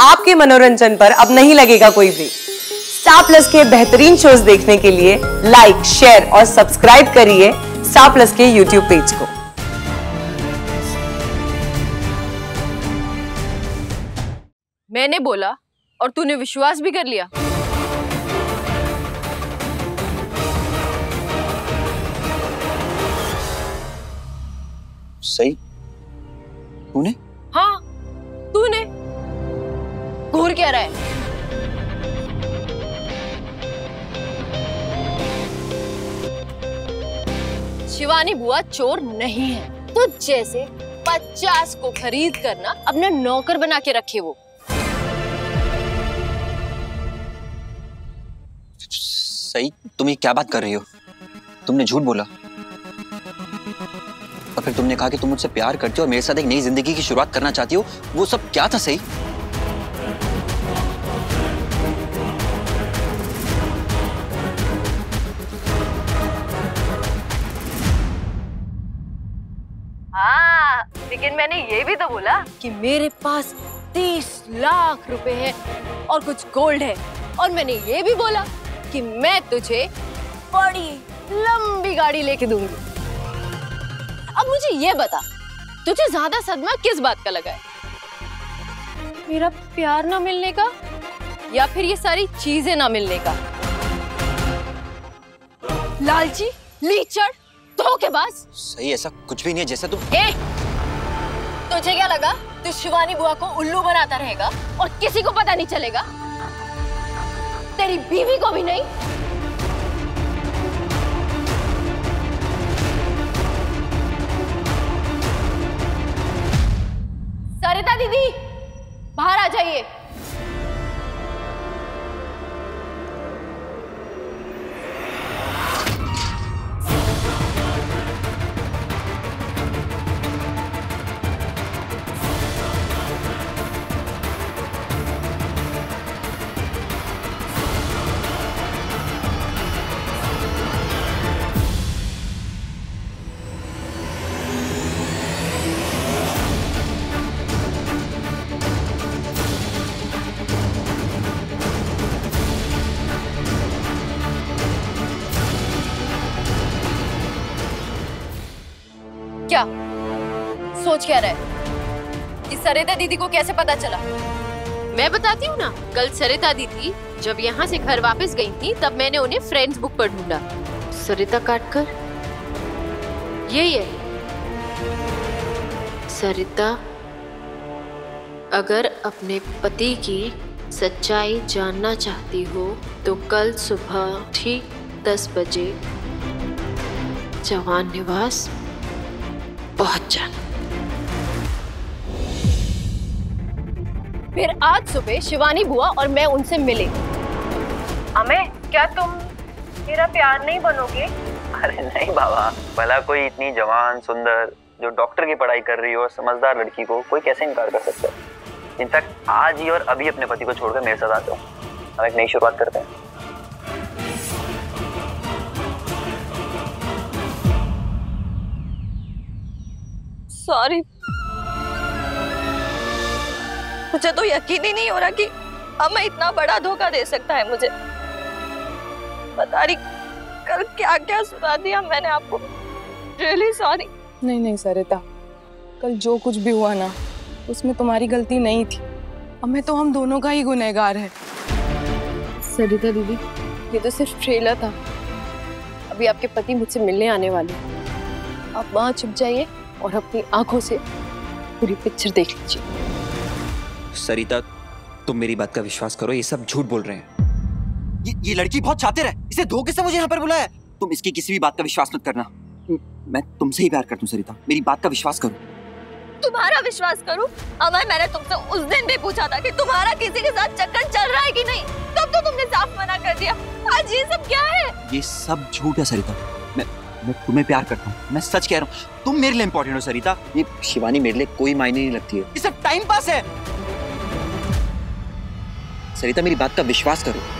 आपके मनोरंजन पर अब नहीं लगेगा कोई ब्रेक स्टार प्लस के बेहतरीन शोज़ देखने के लिए लाइक शेयर और सब्सक्राइब करिए स्टार प्लस के यूट्यूब पेज को। मैंने बोला और तूने विश्वास भी कर लिया। सही? तूने? घूर क्या रहा। है शिवानी बुआ चोर नहीं है। तो जैसे पचास को खरीद करना अपना नौकर बना के रखे वो। सही तुम ये क्या बात कर रही हो? तुमने झूठ बोला। और फिर तुमने कहा कि तुम मुझसे प्यार करती हो और मेरे साथ एक नई ज़िंदगी की शुरुआत करना चाहती हो। वो सब क्या था सही हाँ लेकिन मैंने ये भी तो बोला कि मेरे पास तीस लाख रुपए है और कुछ गोल्ड है। और मैंने ये भी बोला कि मैं तुझे बड़ी लंबी गाड़ी लेके दूँगी। अब मुझे ये बता, तुझे ज़्यादा सदमा किस बात का लगा है? मेरा प्यार ना मिलने का या फिर ये सारी चीज़ें ना मिलने का? लालची, लीचड़ धोखेबाज सही ऐसा कुछ भी नहीं है जैसा तुम ए, तुझे क्या लगा? तू शिवानी बुआ को उल्लू बनाता रहेगा और किसी को पता नहीं चलेगा? तेरी बीवी को भी नहीं? सरिता दीदी बाहर आ जाइए। क्या? सोच क्या रहा कि सरिता दीदी को कैसे पता चला? मैं बताती हूँ ना, कल सरिता दीदी जब यहाँ से घर वापस गई थी, तब मैंने उन्हें फ्रेंड्स बुक पर ढूंढा। सरिता काटकर? यही है। सरिता, अगर अपने पति की सच्चाई जानना चाहती हो तो कल सुबह ठीक दस बजे जवान निवास पहुँच जाना। फिर आज सुबह शिवानी बुआ और मैं उनसे मिले। अमे क्या तुम मेरा प्यार नहीं बनोगे? अरे नहीं बाबा भला कोई इतनी जवान सुंदर जो डॉक्टर की पढ़ाई कर रही हो समझदार लड़की को कोई कैसे इनकार कर सकता है? इनफैक्ट आज ही और अभी अपने पति को छोड़कर मेरे साथ आ जाओ हम एक नई शुरुआत करते हैं। सॉरी मुझे तो यकीन ही नहीं हो रहा कि हमें इतना बड़ा धोखा दे सकता है मुझे। पता नहीं कल क्या क्या सुना दिया मैंने आपको। रियली सॉरी नहीं नहीं सरिता। कल जो कुछ भी हुआ ना उसमें तुम्हारी गलती नहीं थी। हमें तो हम दोनों का ही गुनहगार है। सरिता दीदी। ये तो सिर्फ़ ट्रेलर था। अभी आपके पति मुझसे मिलने आने वाले आप वहाँ छुप जाइए। और अपनी आँखों से पूरी पिक्चर देख लीजिए। सरिता तुम मेरी बात का विश्वास करो ये सब झूठ बोल रहे हैं। ये ये लड़की बहुत चाहते रहे इसे धोखे से मुझे यहाँ पर बुलाया तुम इसकी किसी भी बात का विश्वास मत करना। मैं तुमसे ही प्यार करता हूँ सरिता। मेरी बात का विश्वास करो। तुम्हारा विश्वास करूँ? अमर मैंने तुमसे उस दिन भी पूछा था कि तुम्हारा किसी के साथ चक्कर चल रहा है कि नहीं। तब तो तुमने साफ़ मना कर दिया। आज ये सब क्या है? ये सब झूठ है सरिता। मैं मैं तुम्हें प्यार करता हूँ। मैं सच कह रहा हूँ तुम मेरे लिए इंपॉर्टेंट हो सरिता। ये शिवानी मेरे लिए कोई मायने नहीं लगती है। ये सब टाइम पास है। सरिता मेरी बात का विश्वास करो।